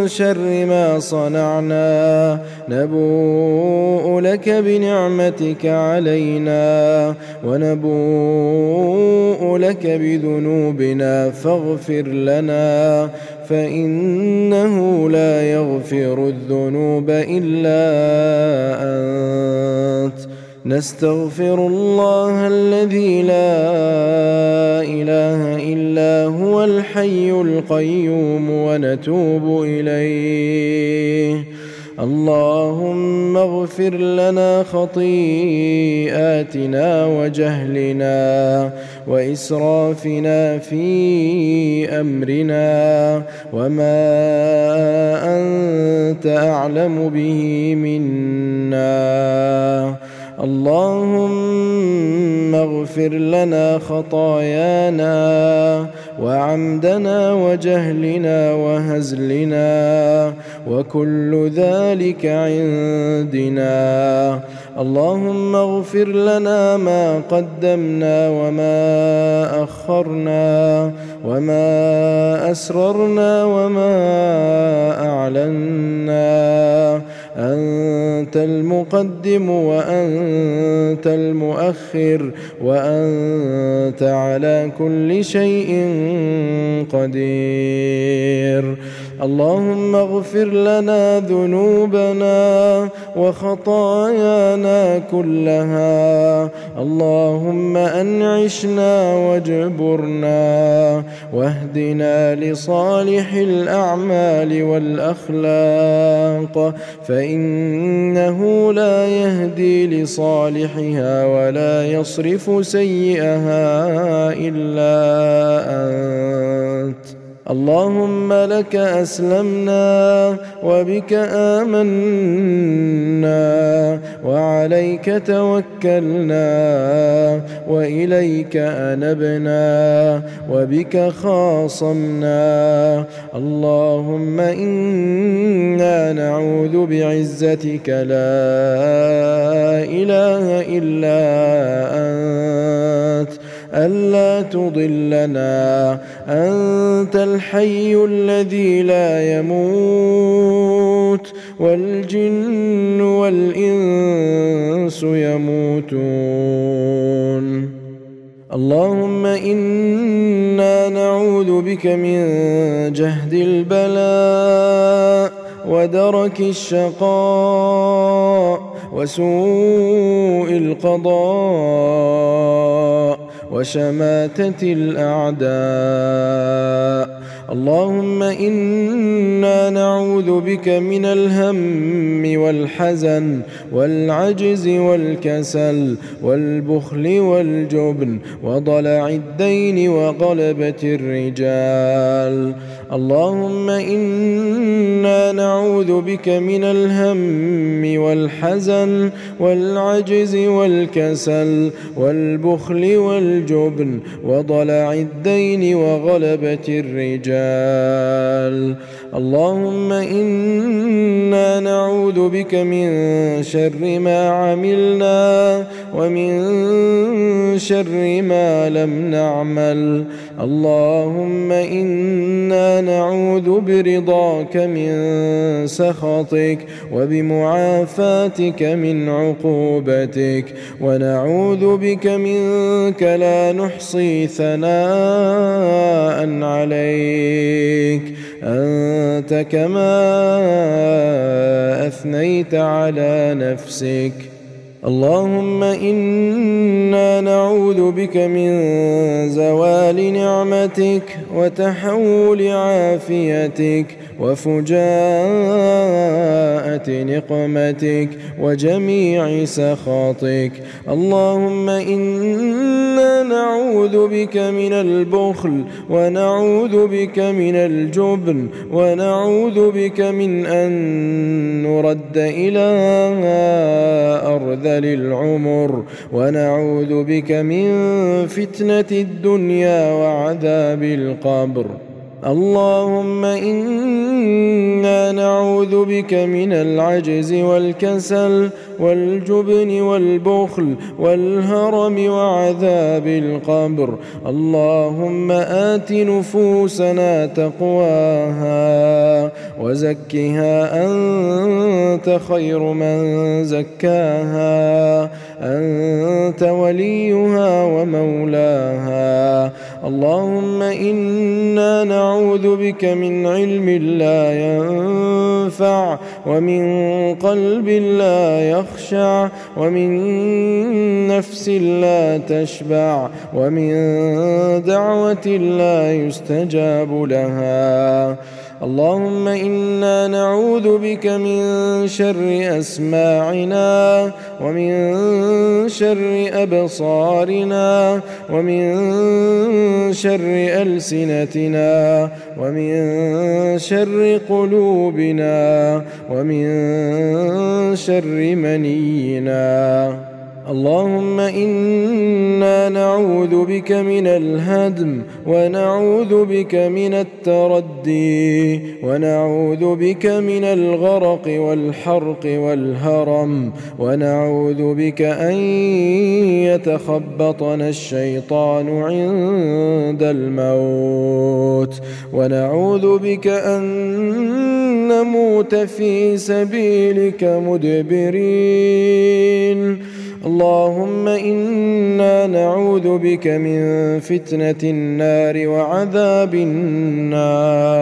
شر ما صنعنا. نبوء لك بنعمتك علينا. ونبوء لك بذنوبنا فاغفر لنا. فإنه لا يغفر الذنوب إلا أنت. نستغفر الله الذي لا إله إلا هو الحي القيوم ونتوب إليه. اللهم اغفر لنا خطيئاتنا وجهلنا وإسرافنا في أمرنا وما أنت أعلم به منا. اللهم اغفر لنا خطايانا وعمدنا وجهلنا وهزلنا وكل ذلك عندنا. اللهم اغفر لنا ما قدمنا وما أخرنا وما أسررنا وما أعلنا. أنت المقدم وأنت المؤخر وأنت على كل شيء قدير. اللهم اغفر لنا ذنوبنا وخطايانا كلها. اللهم أنعشنا واجبرنا واهدنا لصالح الأعمال والأخلاق. فإنه لا يهدي لصالحها ولا يصرف سيئها إلا أنت. اللهم لك أسلمنا وبك آمنا وعليك توكلنا وإليك أنبنا وبك خاصمنا. اللهم إنا نعوذ بعزتك. لا إله إلا أنت. ألا تضلنا. أنت الحي الذي لا يموت والجن والإنس يموتون. اللهم إنا نعوذ بك من جهد البلاء ودرك الشقاء وسوء القضاء. وشماتة الأعداء. اللهم إنا نعوذ بك من الهم والحزن والعجز والكسل والبخل والجبن وضلع الدين وغلبة الرجال. اللهم إنا نعوذ بك من الهم والحزن والعجز والكسل والبخل والجبن وضلع الدين وغلبة الرجال. اللهم إنا نعوذ بك من شر ما عملنا ومن شر ما لم نعمل. اللهم إنا نعوذ برضاك من سخطك وبمعافاتك من عقوبتك ونعوذ بك منك لا نحصي ثناء عليك. أنت كما أثنيت على نفسك. اللهم إنا نعوذ بك من زوال نعمتك وتحول عافيتك وفجاءة نقمتك وجميع سخطك. اللهم إنا نعوذ بك من البخل ونعوذ بك من الجبن ونعوذ بك من أن نرد إلى أرذل العمر ونعوذ بك من فتنة الدنيا وعذاب القبر. اللهم إنا نعوذ بك من العجز والكسل والجبن والبخل والهرم وعذاب القبر. اللهم آت نفوسنا تقواها وزكها أنت خير من زكاها. أنت وليها ومولاها. اللهم إنا نعوذ بك من علم لا ينفع ومن قلب لا يخشع ومن نفس لا تشبع ومن دعوة لا يستجاب لها. اللهم إنا نعوذ بك من شر أسماعنا ومن شر أبصارنا ومن شر ألسنتنا ومن شر قلوبنا ومن شر منينا اللهم إنا نعوذ بك من الهدم ونعوذ بك من التردي ونعوذ بك من الغرق والحرق والهرم ونعوذ بك أن يتخبطنا الشيطان عند الموت ونعوذ بك أن نموت في سبيلك مدبرين. اللهم إنا نعوذ بك من فتنة النار وعذاب النار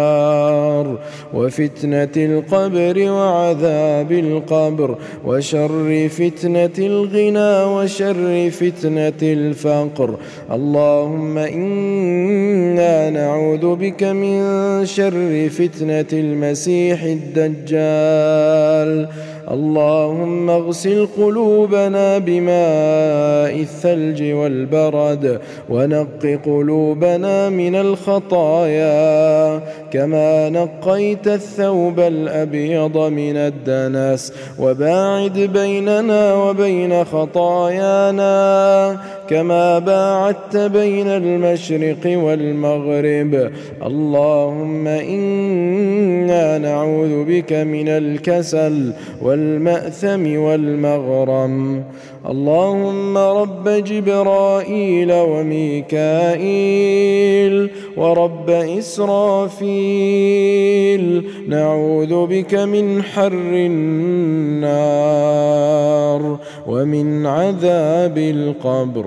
وفتنة القبر وعذاب القبر وشر فتنة الغنى وشر فتنة الفقر. اللهم إنا نعوذ بك من شر فتنة المسيح الدجال. اللهم اغسل قلوبنا بماء الثلج والبرد ونق قلوبنا من الخطايا. كما نقيت الثوب الأبيض من الدنس. وباعد بيننا وبين خطايانا. كما باعدت بين المشرق والمغرب. اللهم إنا نعوذ بك من الكسل والمأثم والمغرم. اللهم رب جبرائيل وميكائيل ورب إسرافيل. نعوذ بك من حر النار ومن عذاب القبر.